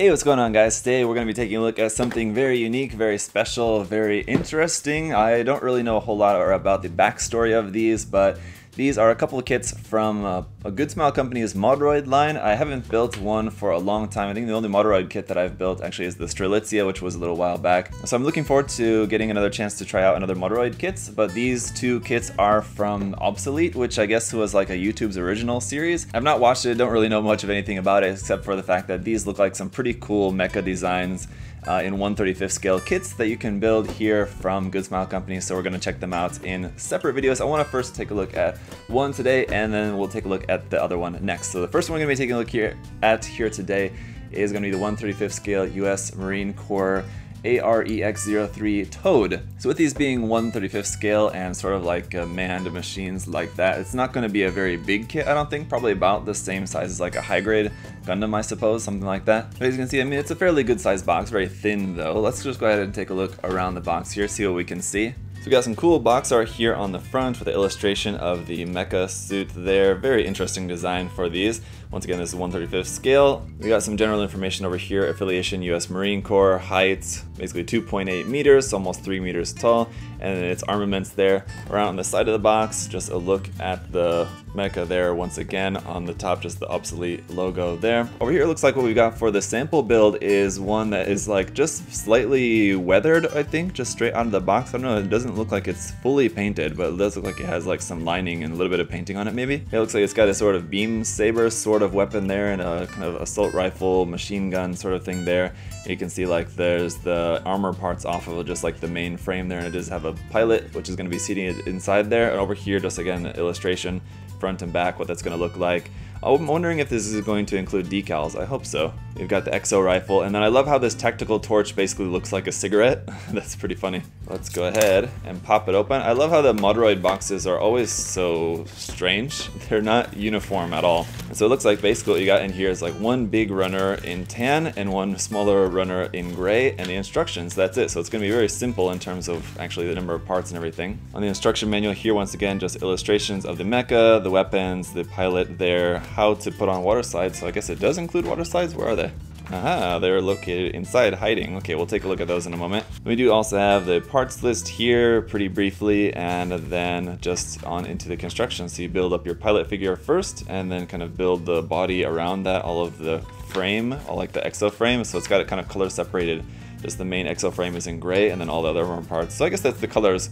Hey, what's going on guys? Today we're going to be taking a look at something very unique, very special, very interesting. I don't really know a whole lot about the backstory of these, but these are a couple of kits from uh, a Good Smile Company's Moderoid line. I haven't built one for a long time. I think the only Moderoid kit that I've built actually is the Strelitzia, which was a little while back. So I'm looking forward to getting another chance to try out another Moderoid kits, but these two kits are from Obsolete, which I guess was like a YouTube's original series. I've not watched it, don't really know much of anything about it, except for the fact that these look like some pretty cool mecha designs uh, in 135th scale kits that you can build here from Good Smile Company. So we're to check them out in separate videos. I want to first take a look at one today and then we'll take a look at the other one next. So the first one we're to be taking a look here at here today is to be the 135th scale US Marine Corps AREX03 Toad. So with these being 135th scale and sort of like uh, manned machines like that, it's not going to be a very big kit, I don't think. Probably about the same size as like a high grade Gundam, I suppose, something like that. But as you can see, I mean, it's a fairly good sized box, very thin though. Let's just go ahead and take a look around the box here, see what we can see. So we got some cool box art here on the front with the illustration of the mecha suit there. Very interesting design for these. Once again, this is 135th scale. We got some general information over here. Affiliation US Marine Corps, height, basically 2.8 meters, almost 3 meters tall. And then its armaments there. Around on the side of the box, just a look at the mecha there once again. On the top, just the obsolete logo there. Over here, it looks like what we got for the sample build is one that is like just slightly weathered, I think, just straight out of the box. I don't know, it doesn't look like it's fully painted, but it does look like it has like some lining and a little bit of painting on it maybe. It looks like it's got a sort of beam saber sort sort of weapon there and a kind of assault rifle, machine gun sort of thing there. You can see like there's the armor parts off of just like the main frame there and it does have a pilot which is going to be seated inside there and over here just again illustration front and back what that's going to look like. I'm wondering if this is going to include decals. I hope so. You've got the exo rifle, and then I love how this tactical torch basically looks like a cigarette. That's pretty funny. Let's go ahead and pop it open. I love how the Moderoid boxes are always so strange. They're not uniform at all. And so it looks like basically what you got in here is like one big runner in tan and one smaller runner in gray, and the instructions, that's it. So it's going to be very simple in terms of actually the number of parts and everything. On the instruction manual here, once again, just illustrations of the mecha, the weapons, the pilot there, how to put on water slides. So I guess it does include water slides. Where are they? Aha, they're located inside hiding. Okay, we'll take a look at those in a moment. We do also have the parts list here pretty briefly and then just on into the construction. So you build up your pilot figure first and then kind of build the body around that, all of the frame, all like the exo frame. So it's got it kind of color separated. Just the main exo frame is in gray and then all the other parts. So I guess that's the colors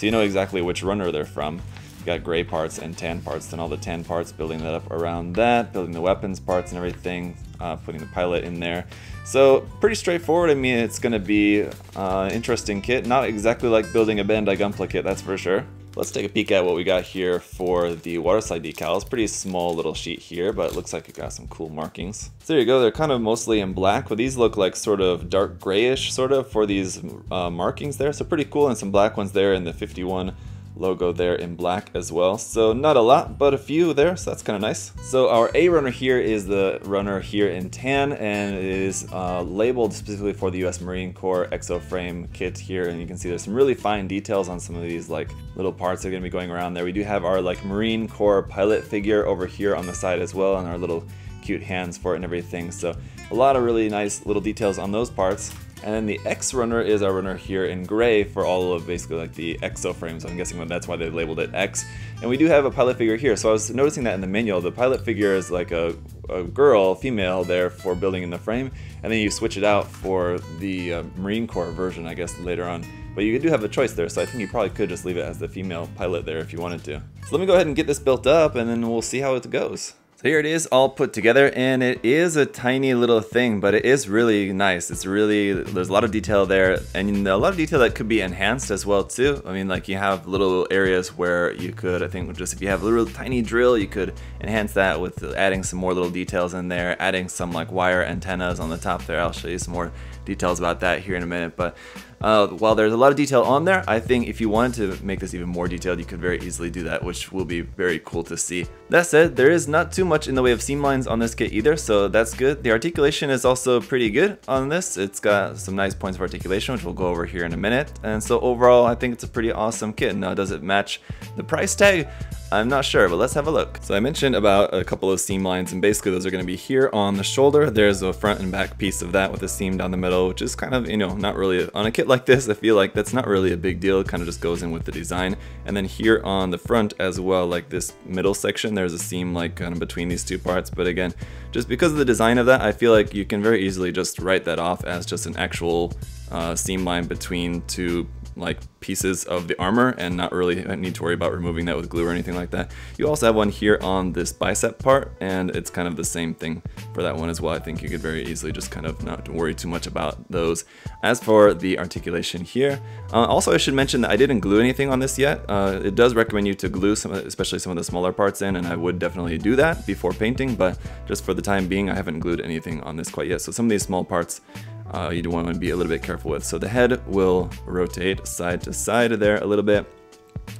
so you know exactly which runner they're from. You got gray parts and tan parts, then all the tan parts, building that up around that, building the weapons parts and everything, uh, putting the pilot in there. So pretty straightforward. I mean, it's going to be uh, interesting kit. Not exactly like building a Bandai Gunpla kit, that's for sure. Let's take a peek at what we got here for the waterslide decals. Pretty small little sheet here, but it looks like it got some cool markings. So there you go, they're kind of mostly in black, but these look like sort of dark grayish sort of for these uh, markings there. So pretty cool, and some black ones there in the 51 logo there in black as well. So not a lot, but a few there, so that's kind of nice. So our A runner here is the runner here in tan, and it is uh, labeled specifically for the US Marine Corps exoframe kit here, and you can see there's some really fine details on some of these like little parts that are going to be going around there. We do have our like Marine Corps pilot figure over here on the side as well, and our little cute hands for it and everything. So a lot of really nice little details on those parts. And then the X runner is our runner here in gray for all of basically like the exo frames. I'm guessing that's why they labeled it X. And we do have a pilot figure here. So I was noticing that in the manual, the pilot figure is like a, a girl, female there for building in the frame. And then you switch it out for the uh, Marine Corps version, I guess, later on. But you do have a choice there, so I think you probably could just leave it as the female pilot there if you wanted to. So let me go ahead and get this built up and then we'll see how it goes. So here it is all put together and it is a tiny little thing, but it is really nice. It's really, there's a lot of detail there and a lot of detail that could be enhanced as well too. I mean like you have little areas where you could, I think just if you have a little tiny drill, you could enhance that with adding some more little details in there, adding some like wire antennas on the top there. I'll show you some more details about that here in a minute, but Uh, while there's a lot of detail on there, I think if you wanted to make this even more detailed, you could very easily do that, which will be very cool to see. That said, there is not too much in the way of seam lines on this kit either, so that's good. The articulation is also pretty good on this. It's got some nice points of articulation, which we'll go over here in a minute. And so overall, I think it's a pretty awesome kit. Now, does it match the price tag? I'm not sure, but let's have a look. So I mentioned about a couple of seam lines, and basically those are going to be here on the shoulder. There's a front and back piece of that with a seam down the middle, which is kind of, you know, not really, on a kit like this, I feel like that's not really a big deal. It kind of just goes in with the design. And then here on the front as well, like this middle section, there's a seam like kind of between these two parts. But again, just because of the design of that, I feel like you can very easily just write that off as just an actual uh, seam line between two like pieces of the armor and not really need to worry about removing that with glue or anything like that. You also have one here on this bicep part and it's kind of the same thing for that one as well. I think you could very easily just kind of not worry too much about those. As for the articulation here, uh, also I should mention that I didn't glue anything on this yet. Uh, it does recommend you to glue some, especially some of the smaller parts in and I would definitely do that before painting, but just for the time being I haven't glued anything on this quite yet. So some of these small parts uh, you do want to be a little bit careful with. So the head will rotate side to side there a little bit.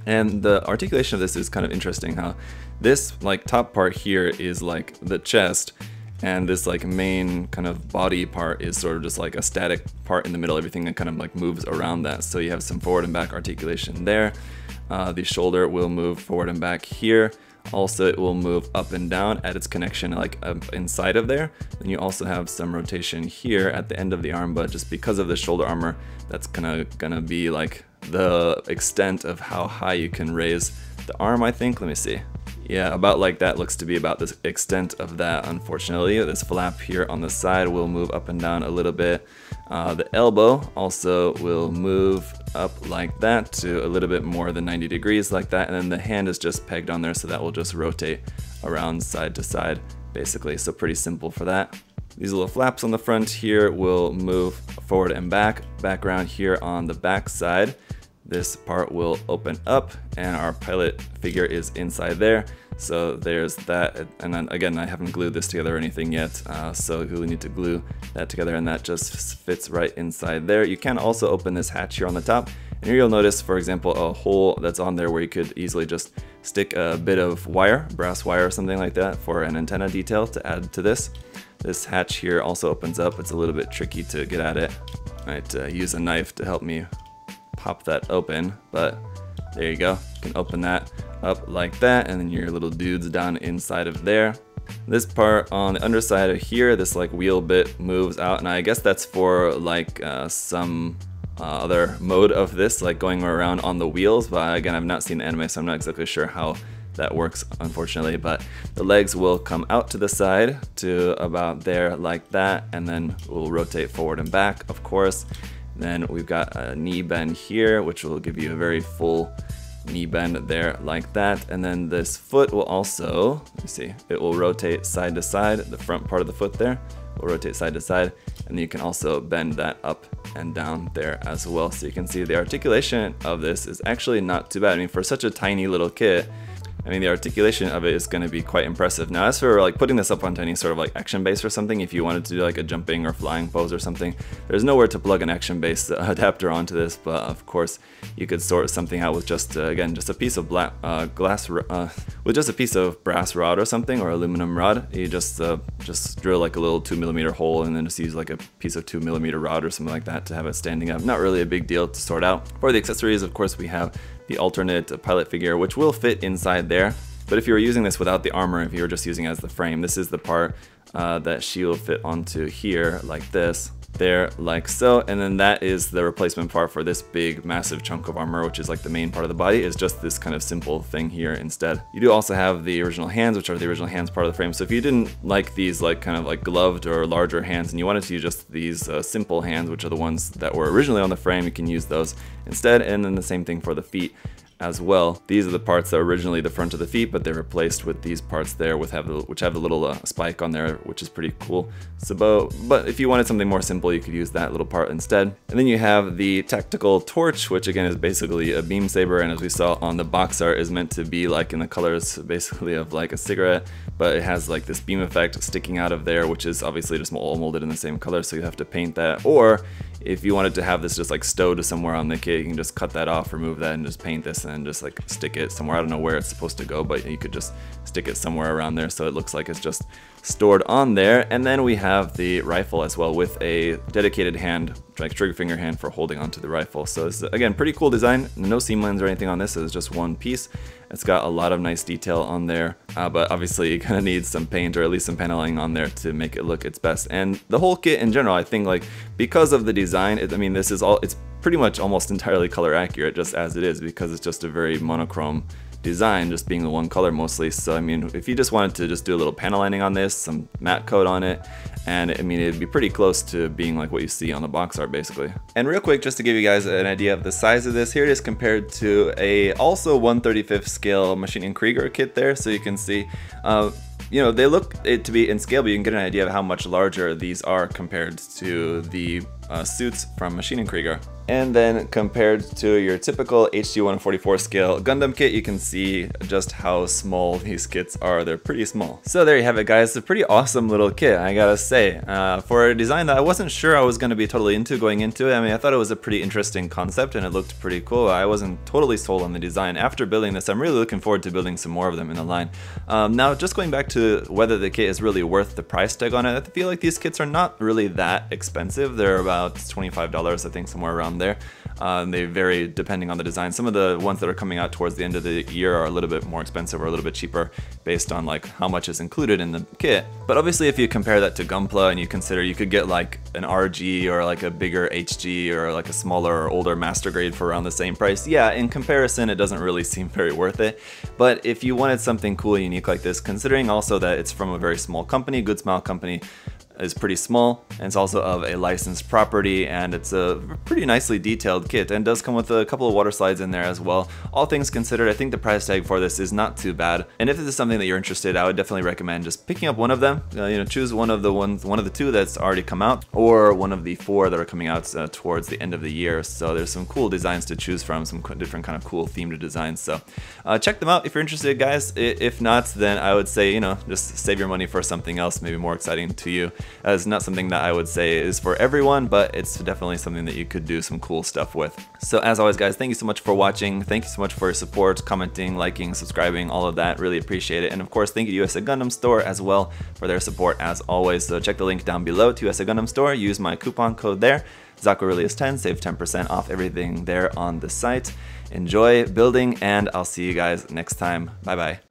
And the articulation of this is kind of interesting how this like top part here is like the chest and this like main kind of body part is sort of just like a static part in the middle, everything that kind of like moves around that. So you have some forward and back articulation there. Uh, the shoulder will move forward and back here. Also, it will move up and down at its connection like uh, inside of there. Then you also have some rotation here at the end of the arm, but just because of the shoulder armor, that's gonna, gonna be like the extent of how high you can raise the arm, I think. Let me see. Yeah, about like that looks to be about the extent of that, unfortunately. This flap here on the side will move up and down a little bit. Uh, the elbow also will move up like that to a little bit more than 90 degrees like that and then the hand is just pegged on there so that will just rotate around side to side basically. So pretty simple for that. These little flaps on the front here will move forward and back. Background here on the back side this part will open up and our pilot figure is inside there so there's that, and then again, I haven't glued this together or anything yet, uh, so we need to glue that together and that just fits right inside there. You can also open this hatch here on the top, and here you'll notice, for example, a hole that's on there where you could easily just stick a bit of wire, brass wire or something like that for an antenna detail to add to this. This hatch here also opens up. It's a little bit tricky to get at it. I might uh, use a knife to help me pop that open, but there you go. You can open that up like that, and then your little dudes down inside of there. This part on the underside of here, this like wheel bit moves out, and I guess that's for like uh, some uh, other mode of this, like going around on the wheels, but again, I've not seen the anime, so I'm not exactly sure how that works, unfortunately, but the legs will come out to the side to about there like that, and then we'll rotate forward and back, of course. Then we've got a knee bend here, which will give you a very full knee bend there like that. And then this foot will also, let me see, it will rotate side to side, the front part of the foot there will rotate side to side. And you can also bend that up and down there as well. So you can see the articulation of this is actually not too bad. I mean, for such a tiny little kit, I mean, the articulation of it is going to be quite impressive. Now, as for like putting this up onto any sort of like action base or something, if you wanted to do like a jumping or flying pose or something, there's nowhere to plug an action base adapter onto this, but of course you could sort something out with just, uh, again, just a piece of black, uh, glass, uh, with just a piece of brass rod or something, or aluminum rod. You just, uh, just drill like a little two millimeter hole and then just use like a piece of two millimeter rod or something like that to have it standing up. Not really a big deal to sort out. For the accessories, of course, we have the alternate pilot figure, which will fit inside there. But if you were using this without the armor, if you were just using as the frame, this is the part uh, that she will fit onto here like this there like so. And then that is the replacement part for this big massive chunk of armor which is like the main part of the body is just this kind of simple thing here instead. You do also have the original hands which are the original hands part of the frame. So if you didn't like these like kind of like gloved or larger hands and you wanted to use just these uh, simple hands which are the ones that were originally on the frame you can use those instead. And then the same thing for the feet as well. These are the parts that are originally the front of the feet, but they're replaced with these parts there, with have the, which have the little uh, spike on there, which is pretty cool. So, but, but if you wanted something more simple, you could use that little part instead. And then you have the tactical torch, which again is basically a beam saber, and as we saw on the box art, is meant to be like in the colors basically of like a cigarette, but it has like this beam effect sticking out of there, which is obviously just all molded in the same color, so you have to paint that. Or if you wanted to have this just like stowed somewhere on the kit, you can just cut that off, remove that, and just paint this and just like stick it somewhere. I don't know where it's supposed to go, but you could just stick it somewhere around there so it looks like it's just stored on there. And then we have the rifle as well with a dedicated hand, like trigger finger hand for holding onto the rifle. So it's again, pretty cool design. No seam lines or anything on this, it's just one piece. It's got a lot of nice detail on there, uh, but obviously you kind of need some paint or at least some paneling on there to make it look its best. And the whole kit in general, I think like because of the design, it, I mean, this is all, it's pretty much almost entirely color accurate just as it is because it's just a very monochrome design just being the one color mostly. So I mean, if you just wanted to just do a little panel lining on this, some matte coat on it, and I mean, it'd be pretty close to being like what you see on the box art basically. And real quick, just to give you guys an idea of the size of this, here it is compared to a also 135th scale Maschinen Krieger kit there. So you can see, uh, you know, they look it to be in scale, but you can get an idea of how much larger these are compared to the uh, suits from Maschinen Krieger. And then compared to your typical HD 144 scale Gundam kit, you can see just how small these kits are. They're pretty small. So there you have it guys, it's a pretty awesome little kit, I gotta say. Uh, for a design that I wasn't sure I was gonna be totally into going into it, I mean I thought it was a pretty interesting concept and it looked pretty cool. I wasn't totally sold on the design. After building this, I'm really looking forward to building some more of them in the line. Um, now just going back to whether the kit is really worth the price tag on it, I feel like these kits are not really that expensive. They're about $25 I think, somewhere around there. Um, they vary depending on the design. Some of the ones that are coming out towards the end of the year are a little bit more expensive or a little bit cheaper based on like how much is included in the kit. But obviously if you compare that to Gunpla and you consider you could get like an RG or like a bigger HG or like a smaller or older master grade for around the same price, yeah, in comparison it doesn't really seem very worth it. But if you wanted something cool and unique like this, considering also that it's from a very small company, Good Smile Company, is pretty small and it's also of a licensed property and it's a pretty nicely detailed kit and does come with a couple of water slides in there as well. All things considered, I think the price tag for this is not too bad. And if this is something that you're interested, I would definitely recommend just picking up one of them. Uh, you know, choose one of the ones, one of the two that's already come out, or one of the four that are coming out uh, towards the end of the year. So there's some cool designs to choose from, some different kind of cool themed designs. So uh, check them out if you're interested, guys. If not, then I would say you know just save your money for something else, maybe more exciting to you. Uh, it's not something that I would say is for everyone, but it's definitely something that you could do some cool stuff with. So as always guys, thank you so much for watching. Thank you so much for your support, commenting, liking, subscribing, all of that. Really appreciate it. And of course, thank you to USA Gundam Store as well for their support as always. So check the link down below to USA Gundam Store. Use my coupon code there. ZakuAurelius10, save 10% off everything there on the site. Enjoy building and I'll see you guys next time. Bye bye.